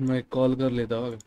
मैं कॉल कर लेता हूँ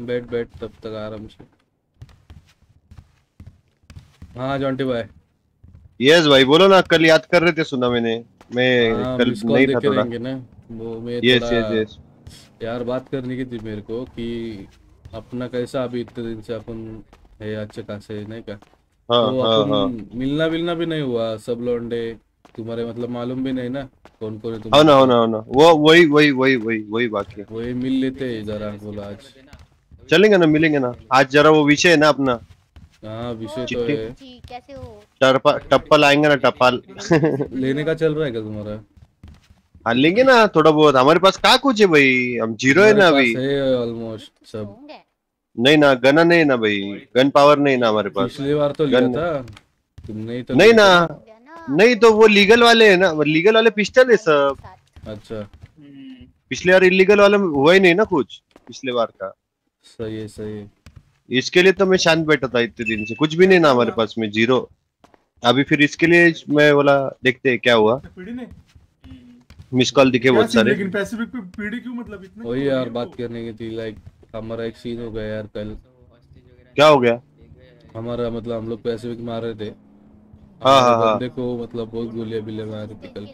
बैठ बैठ तब तक आराम से। हाँ जॉन्टी भाई। यस भाई बोलो ना कल याद कर रहे थे सुना मैंने। मैं हाँ कल नहीं था थोड़ा। ना। वो मैं यस यस यस यार बात करने की थी मेरे को कि अपना कैसा अभी इतने दिन से अपन है अच्छे खासे नहीं क्या? हाँ तो हाँ अपन हाँ। मिलना मिलना भी नहीं हुआ सब लौंडे। तुम्हारे मतलब मालूम भी नहीं ना कौन कौन है हाँ ना हाँ ना हाँ ना। वो वही वही वही वही वही बाकी है वही मिल लेते हैं जरा बोला आज। चलेंगे ना मिलेंगे ना। आज जरा वो विषय है ना अपना। हाँ विषय तो चिट्ठी। है। हो? टप्पल आएँगे ना टपाल लेने का चल रहा है क्या तुम्हारा? हाँ लेंगे ना थोड़ा बहुत। हमारे पास कहाँ कुछ है भाई? हम ज़ीरो है ना अभी। है ऑलमोस्ट सब। नहीं ना गन नहीं ना भाई गन पावर नहीं ना हमारे पास। पिछली बार तो लिया गन था तुमने ही तो नहीं ना नहीं तो वो लीगल वाले है ना लीगल वाले पिस्टल है सब। अच्छा। पिछले बार इलीगल वाला में हुआ ही नहीं ना कुछ पिछले बार का। सही है सही है। इसके लिए तो मैं शांत बैठा था इतने दिन से कुछ भी नहीं ना हमारे पास में ज़ीरो अभी फिर इसके लिए मैं बोला देखते हैं क्या हुआ। मिस कॉल दिखे बहुत सारे। लेकिन पैसिफिक पे पीडी क्यों मतलब इतने वही यार बात करने की थी लाइक हमारा एक सीन हो गया यार कल। क्या हो गया? हमारा मतलब हम लोग पैसे भी मार रहे थे। हाँ, हाँ, हाँ। बंदे को मतलब बहुत गोलियाँ मार रही थी कल।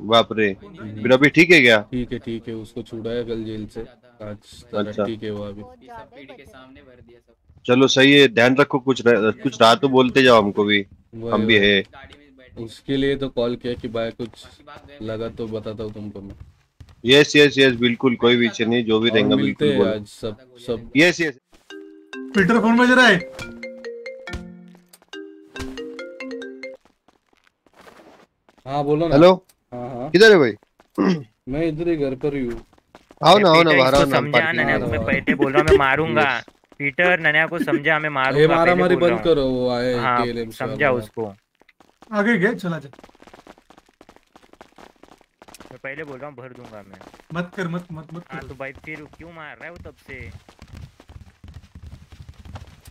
बाप रे फिर अभी ठीक है क्या? ठीक है ठीक है। उसको छुड़ाया कल जेल से। आज अच्छा। ठीक है वो अभी। चलो सही है ध्यान रखो कुछ रह, कुछ रहा तो बोलते जाओ हमको भी। हम भी है। उसके लिए तो कॉल किया कि भाई कुछ लगा तो बताता हूँ तुमको मैं। यस यस यस बिल्कुल कोई विषय नहीं जो भी रहेगा मिलते बिल्कुल हैं आज सब सब। यस यस पीटर फ़ोन बज रहा है? हाँ बोलो ना। हेलो हाँ हाँ। किधर है भाई? मैं इधर ही घर पर ही हूँ। आओ ना आओ ना पीटर बाहर आओ ना समझा नन्या में। को मैं पहले बोल रहा हूँ मैं मारूँगा। पीटर नन्या को समझा मैं ये मारूँगा मारा मारी बंद करो वो आए हाँ समझा उसको। आगे गए चला जा। पहले बोल रहा हूँ भर दूँगा मैं। मत कर मत मत मत हाँ कर तो भाई फिर क्यों मार रहा है वो तब से?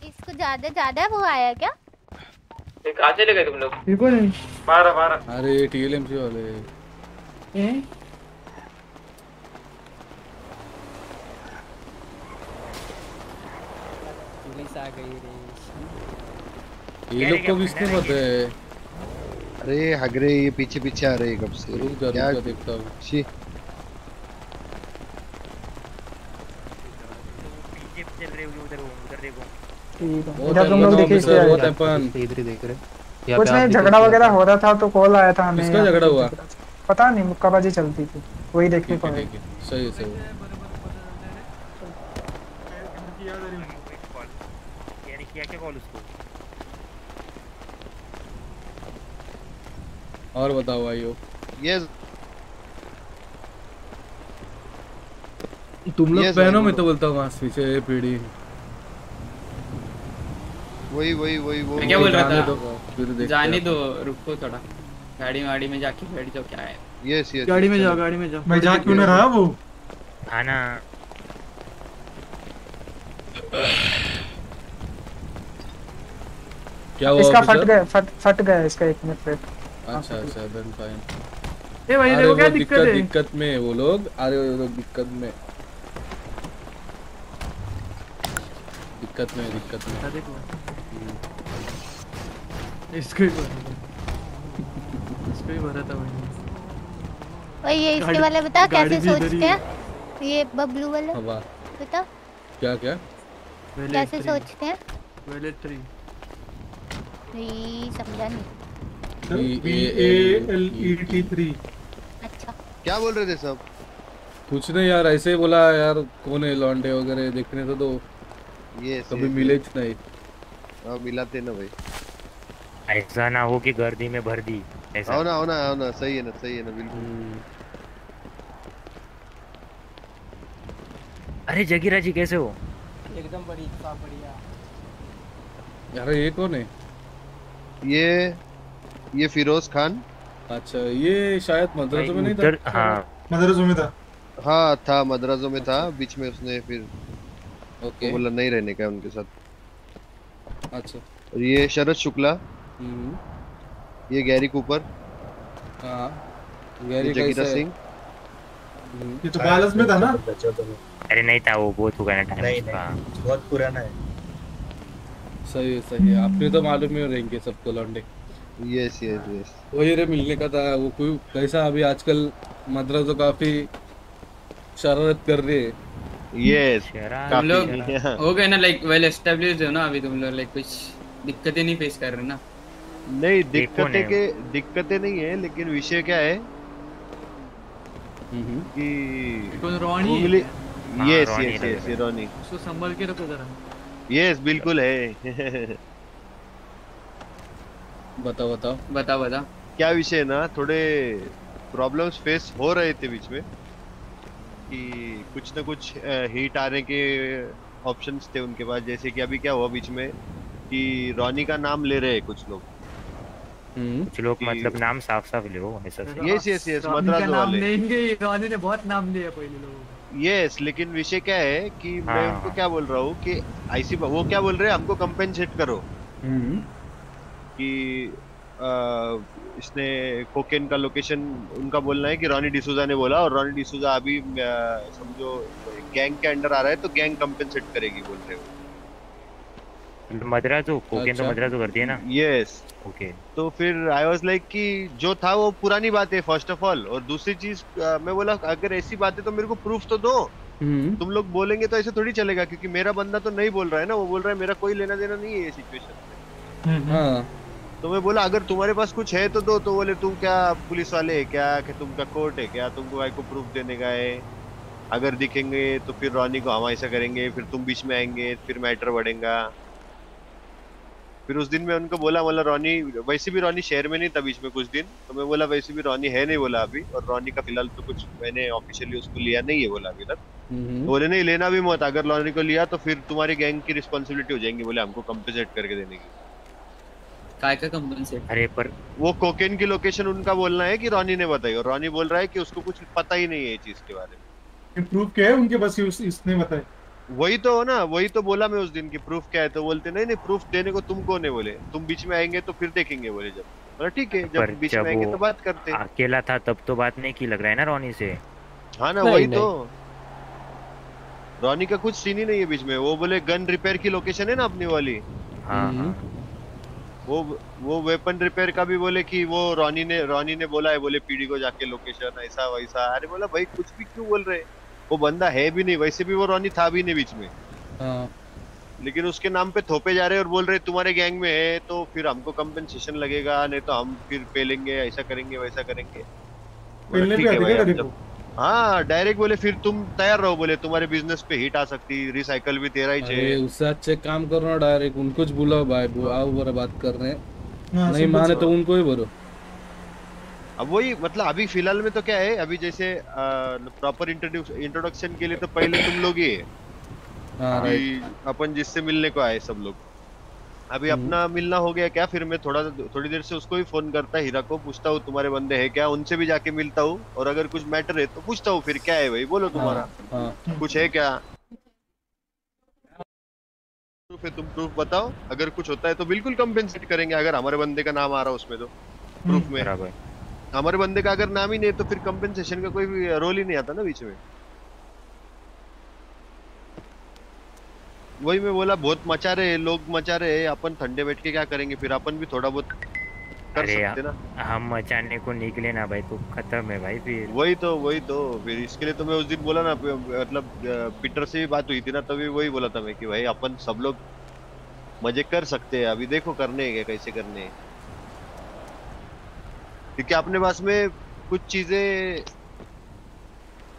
इसको ज़्यादा ज़्यादा वो आया क्या? ये कहाँ चले गए तुम लोग। बिल्कुल नहीं। बारह बारह। अरे ये टीएलएमसी वाले। ए? पुलिस आ गई रे। ये लोग को किसने पता है। अरे हगरे ये पीछे पीछे आ रहे हैं कब से? रुक जा रुक जा देखता हूँ। शी पीछे चल रहे हो उधर वो उधर देखो ठीक है इधर तुम लोग है, देखे ऑफिसर, बहुत इसलिए अपन। इधर ही देख रहे कुछ नहीं झगड़ा वगैरह हो रहा था तो कॉल आया था हमें किसका झगड़ा हुआ? पता नहीं मुक्काबाजी चलती थी। वही देखने को सही है सही है। है क्या क्या कॉल उसको? और बताओ भाइयों यस तुम लोग Yes, पहनो भाई, मैं तो बोलता हूँ वहाँ पीछे ये पीढ़ी। वही वही वही वो मैं क्या बोल रहा था? जाने दो रुको थोड़ा। गाड़ी वाड़ी में जाके बैठ जाओ क्या है? यस यस गाड़ी में जाओ गाड़ी में जाओ। मैं जा क्यों ना रहा वो? हाँ ना क्या हुआ इसका फट गया फट फट गया इसका एक मिनट पे अच्छा अच्छा देन फाइन ए भाई देखो क्या दिक्कत है। दिक्कत में वो लोग अरे वो लोग दिक्कत में। दिक्कत में दिक्कत में। हाँ, देखो। इसको ही इसको ही भरा था भाई। वही ये इसके वाले बता कैसे ही सोचते हैं ये बबलू वाले हवा। बता क्या क्या? कैसे सोचते हैं? वेलेट्री नहीं समझा नहीं। अच्छा। क्या बोल रहे थे सब? कुछ नहीं यार ऐसे ही बोला यार कौन है लॉन्डे वगैरह देखने तो दो। ये कभी मिले नहीं? हाँ मिलाते ना भाई। ऐसा ना हो कि गर्दी में भर दी ऐसा। आओ ना आओ ना आओ ना सही है ना सही है ना बिल्कुल। हम्म, अरे जगीरा जी कैसे हो? एकदम बड़ी साफ़ बढ़िया। यार ये कौन है? ये ये फिरोज खान? अच्छा ये शायद मद्रास में नहीं था? हाँ। मदरसों में था। हाँ था मद्रासों में था। बीच में उसने फिर ओके। बोला नहीं रहने का है उनके साथ। अच्छा। और ये शरद शुक्ला हम्म, ये गैरी कूपर हाँ। ये गैरी जगीरा सिंह। हम्म, ये तो बैलेंस में था ना? अरे नहीं था वो बहुत हो गया ना नहीं, टाइम का बहुत पुराना है। सही है सही है। आपने तो मालूम ही रहेंगे सबको लौंडे। यस यस यस वही रे मिलने का था वो कोई कैसा अभी आजकल मद्रास तो काफ़ी शरारत कर रही है। यस तुम लोग हाँ। गए ना लाइक वेल एस्टेब्लिश्ड हो ना अभी तुम लोग लाइक कुछ दिक्कतें नहीं फेस कर रहे ना? नहीं दिक्कतें के दिक्कतें नहीं है लेकिन विषय क्या है? हम्म, कि रोनी हाँ, यस यस यस रोनी उसको संभाल के रखो जरा। यस बिल्कुल है। बताओ बताओ। बताओ बता क्या विषय है ना थोड़े प्रॉब्लम्स फेस हो रहे थे बीच में कि कुछ ना कुछ हीट आने के ऑप्शंस थे उनके पास। जैसे कि अभी क्या हुआ बीच में कि रॉनी का नाम ले रहे हैं कुछ लोग। हम्म, कुछ लोग मतलब नाम साफ़ साफ़ ले हो ऐसा यस यस यस मद्रास का नाम वाले। लेंगे रोनी ने बहुत नाम लिया पहले लोगों का। यस लेकिन विषय क्या है कि हाँ। मैं। उनको क्या बोल रहा हूँ कि ऐसी वो क्या बोल रहे हैं? हमको कंपेंसेट करो। हम्म, कि इसने कोकेन का लोकेशन उनका बोलना है कि रॉनी डिसूजा ने बोला और रॉनी डिसूजा अभी समझो गैंग के अंडर आ रहा है तो गैंग कंपेंसेट करेगी बोल रहे हो मद्रासो कोकेन तो अच्छा। मद्रासो करती है ना? Yes okay. तो फिर आई वाज लाइक कि जो था वो पुरानी बात है फ़र्स्ट ऑफ़ ऑल और दूसरी चीज़ मैं बोला अगर ऐसी बात है तो मेरे को प्रूफ तो दो। हम्म, तुम लोग बोलेंगे तो ऐसे थोड़ी चलेगा क्योंकि मेरा बंदा तो नहीं बोल रहा है ना। वो बोल रहा है मेरा कोई लेना देना नहीं है ये सिचुएशन में। हाँ। तो मैं बोला अगर तुम्हारे पास कुछ है तो दो। तो बोले तुम क्या पुलिस वाले है क्या? कि तुमका कोर्ट है क्या? तुमको भाई को प्रूफ देने का है? अगर दिखेंगे तो फिर रॉनी को हम ऐसा करेंगे फिर तुम बीच में आएँगे फिर मैटर बढ़ेगा। फिर उस दिन मैं उनको बोला बोला रॉनी वैसे भी रॉनी शहर में नहीं था बीच में कुछ दिन। तो मैं बोला वैसे भी रॉनी है नहीं बोला अभी और रॉनी का फ़िलहाल तो कुछ मैंने ऑफिशियली उसको लिया नहीं है बोला अभी तक। हम्म, बोले नहीं लेना भी मत अगर रॉनी को लिया तो फिर तुम्हारी गैंग की रिस्पॉन्सिबिलिटी हो जाएँगी बोले हमको कंपेंसेट करके देने की। काय का कंपनसेट अरे पर वो कोकेन की लोकेशन उनका बोलना है कि रॉनी ने बताई और रॉनी बोल रहा है कि उसको कुछ पता ही नहीं है ये चीज़ के बारे में। प्रूफ क्या है उनके? पास ये इसने बताया। वही तो हो ना वही तो बोला मैं उस दिन की प्रूफ क्या है तो बोलते नहीं नहीं प्रूफ देने को तुम कौन है? बोले। तुम बीच में आएँगे तो फिर देखेंगे बोले जब। बोला ठीक है जब बीच में आएँगे तो बात करते हैं। अकेला था तब तो बात नहीं की लग रहा है ना रोनी से? हाँ ना वही तो। रॉनी का कुछ सीन ही नहीं है बीच में। वो बोले गन रिपेयर की लोकेशन है ना अपनी वाली? हाँ हम्म। हाँ वो वो वेपन रिपेयर का भी बोले कि वो रॉनी ने रॉनी ने बोला है बोले पीडी को जाके लोकेशन ऐसा वैसा। अरे बोला भाई कुछ भी क्यों बोल रहे वो बंदा है भी नहीं वैसे भी वो रॉनी था भी नहीं बीच में। हाँ। लेकिन उसके नाम पे थोपे जा रहे और बोल रहे तुम्हारे गैंग में है तो फिर हमको कंपनसेशन लगेगा नहीं तो हम फिर पेलेंगे ऐसा करेंगे वैसा करेंगे। है है हाँ डायरेक्ट बोले फिर तुम तैयार रहो बोले तुम्हारे बिज़नेस पे हिट आ सकती रिसाइकल भी तेरा ही अरे चाहिए उससे अच्छे काम करो ना डायरेक्ट उनको ज बुलाओ भाई वो आओ बरा बात कर रहे हैं। हाँ, नहीं माने तो उनको ही बोलो। अब वही मतलब अभी फ़िलहाल में तो क्या है अभी जैसे प्रॉपर इंट्रोडक्शन के लिए तो पहले तुम लोग ही है। हाँ अपन जिससे मिलने को आए सब लोग। अभी हम्म। अपना मिलना हो गया क्या? फिर मैं थोड़ा थोड़ी देर से उसको भी फ़ोन करता हीरा को पूछता हूँ तुम्हारे बंदे हैं क्या? उनसे भी जाके मिलता हूँ और अगर कुछ मैटर है तो पूछता हूँ फिर क्या है भाई? बोलो तुम्हारा। हाँ। हाँ कुछ है क्या? प्रूफ है तुम प्रूफ बताओ। अगर कुछ होता है तो बिल्कुल कंपेंसेट करेंगे अगर हमारे बंदे का नाम आ रहा है उसमें तो। प्रूफ में। हमारे बंदे का अगर नाम ही नहीं तो फिर कंपेंसेशन का कोई रोल ही नहीं आता ना बीच में। वही मैं बोला बहुत मचा रहे हैं लोग मचा रहे हैं अपन ठंडे बैठ के क्या करेंगे? फिर अपन भी थोड़ा बहुत कर अरे सकते ना। हम अचानक को निकले ना भाई तो खत्म है भाई फिर। वही तो वही तो। फिर इसके लिए तो मैं उस दिन बोला ना मतलब पीटर से भी बात हुई थी ना तभी वही बोला था मैं कि भाई अपन सब लोग मज़े कर सकते हैं अभी देखो करने हैं कैसे करने क्योंकि अपने पास में कुछ चीज़ें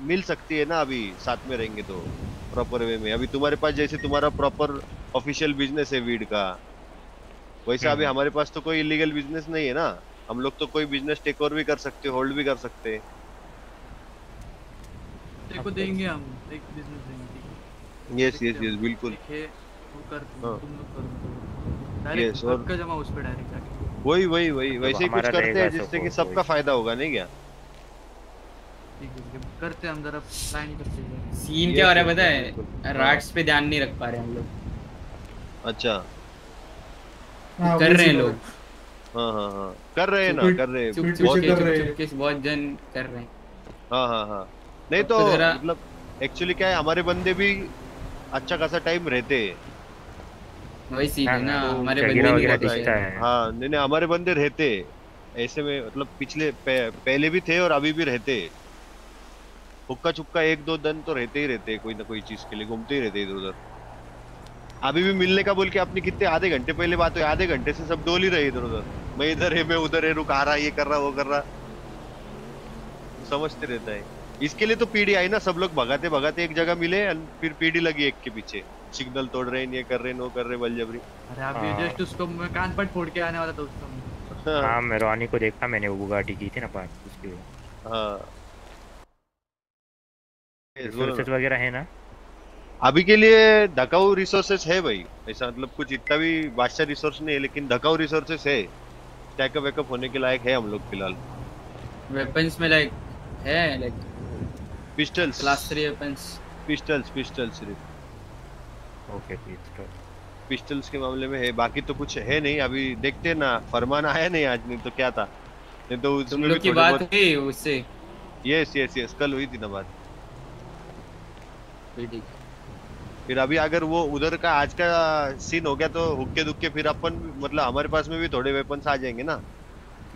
मिल सकती है ना अभी साथ में रहेंगे तो प्रॉपर वे में। अभी तुम्हारे पास जैसे तुम्हारा प्रॉपर ऑफिशियल बिज़नेस है वीड का वैसे अभी हम्म। हमारे पास तो कोई इलीगल बिज़नेस नहीं है ना। हम लोग तो कोई बिज़नेस टेक ओवर भी कर सकते होल्ड भी कर सकते। हैं को देंगे हम एक बिज़नेस देंगे यस यस यस बिल्कुल। देखे वो कर हाँ। तुम लोग करो डायरेक्ट आपका जमा उस पे डायरेक्ट जाके। वही वही वही वैसे ही कुछ करते हैं जिससे कि सबका फ़ायदा होगा नहीं क्या? है है। करते हैं हम जरा प्लान करते हैं। सीन क्या हो रहा है पता है हाँ। राट्स पे ध्यान नहीं रख पा रहे हम लोग। अच्छा। हाँ, कर रहे हैं लोग। हाँ हाँ हाँ। कर रहे हैं ना कर रहे हैं। चुप चुप के हैं। बहुत जन कर रहे हैं। हाँ हाँ हाँ। नहीं तो तो मतलब एक्चुअली क्या है हमारे बंदे भी अच्छा खासा टाइम रहते हैं। वही सीन है ना हाँ, हमारे बंदे नहीं वगैरह होते दिखता हैं। हाँ नहीं नहीं हमारे बंदे रहते ऐसे में मतलब पिछले पहले भी थे और अभी भी रहते हैं। हुक्का चुक्का एक दो दिन तो रहते ही रहते हैं, कोई ना कोई चीज़ के लिए घूमते ही रहते इधर उधर अभी भी मिलने का बोल के अपनी कितने आधे घंटे पहले बात हुई आधे घंटे से सब डोल ही रहे इधर उधर मैं इधर है मैं उधर है रुक आ रहा ये कर रहा वो कर रहा। समझते रहता है। इसके लिए तो पीढ़ी आई ना सब लोग भगाते भगाते एक जगह मिले फिर पीढ़ी लगी एक के पीछे। सिग्नल तोड़ रहे हैं ये कर रहे हैं वो कर रहे हैं बलजबरी। अरे अभी हाँ। जस्ट उसको मैं कान पट फोड़ के आने वाला था उसको हाँ। मैं रोनी को देखा मैंने वो बुगाटी की थी ना पास उसकी हाँ। ये रिसोर्सेज वगैरह है ना? अभी के लिए ढकाऊ रिसोर्सेस है भाई। ऐसा मतलब कुछ इतना भी बादशाह रिसोर्स नहीं है लेकिन ढकाऊ रिसोर्सेस है। स्टैकअप वैकअप होने के लायक है हम लोग फ़िलहाल। वेपन्स में लाइक है like pistols class three weapons pistols pistols सिर्फ़। ओके तो पिस्टल्स के मामले में है। बाकी तो कुछ है नहीं। अभी देखते ना। फरमान आया नहीं आज नहीं तो क्या था? नहीं तो उसमें भी की बात बहुत हुई उससे। यस यस यस कल हुई थी ना बात। फिर फिर अभी अगर वो उधर का आज का सीन हो गया तो हुक्के दुक्के फिर अपन मतलब हमारे पास में भी थोड़े वेपन्स आ जाएँगे ना?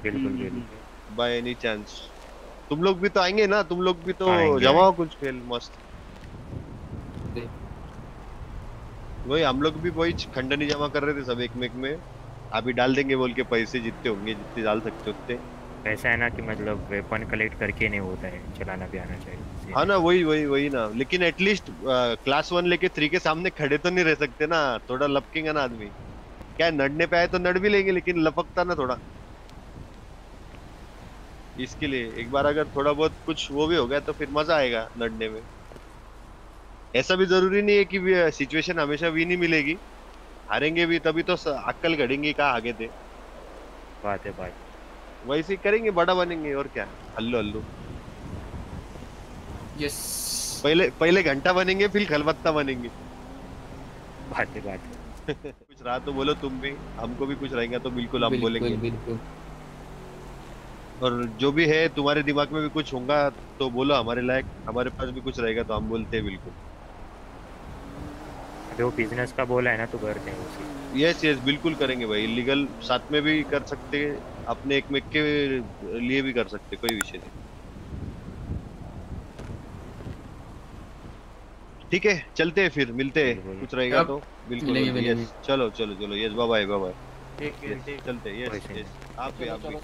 बिल्कुल बिल्कुल। बाय एनी चांस तुम लोग भी तो आएँगे ना? तुम लोग भी तो जमाओ कुछ खेल मस्त। वही हम लोग भी वही खंडनी जमा कर रहे थे सब एक में। एक में अभी डाल देंगे बोल के पैसे जितने होंगे जितने डाल सकते उतने ऐसा है ना कि मतलब वेपन कलेक्ट करके नहीं होता है चलाना भी आना चाहिए। हाँ ना वही वही वही ना। लेकिन एटलीस्ट क्लास वन लेके थ्री के सामने खड़े तो नहीं रह सकते ना थोड़ा लपकेगा ना आदमी। क्या नड़ने पे आए तो नड़ भी लेंगे लेकिन लपकता ना थोड़ा। इसके लिए एक बार अगर थोड़ा बहुत कुछ वो भी हो गया तो फिर मज़ा आएगा लड़ने में। ऐसा भी ज़रूरी नहीं है कि सिचुएशन हमेशा विन ही मिलेगी। हारेंगे भी तभी तो अक्कल घड़ेंगे कहाँ आगे थे। बात है बात वैसे ही करेंगे बड़ा बनेंगे और क्या? Hello hello. यस पहले पहले घंटा बनेंगे फिर खलबत्ता बनेंगे। बात बात कुछ रहा तो बोलो तुम भी हमको भी कुछ रहेगा तो बिल्कुल हम बिल्कुल बोलेंगे। बिल्कुल। और जो भी है तुम्हारे दिमाग में भी कुछ होगा तो बोलो हमारे लायक हमारे पास भी कुछ रहेगा तो हम बोलते हैं बिल्कुल। वो बिज़नेस का बोला है ना तो करते हैं उसी। यस यस बिल्कुल करेंगे भाई। इलीगल साथ में भी कर सकते हैं अपने एक में के लिए भी कर सकते कोई विषय नहीं। ठीक है चलते हैं फिर मिलते हैं। कुछ रहेगा तो बिल्कुल मिलेंगे, बिल्कुल, मिलेंगे। यस चलो चलो चलो yes bye bye bye yes take चलते हैं यस यस आप भी आप भी।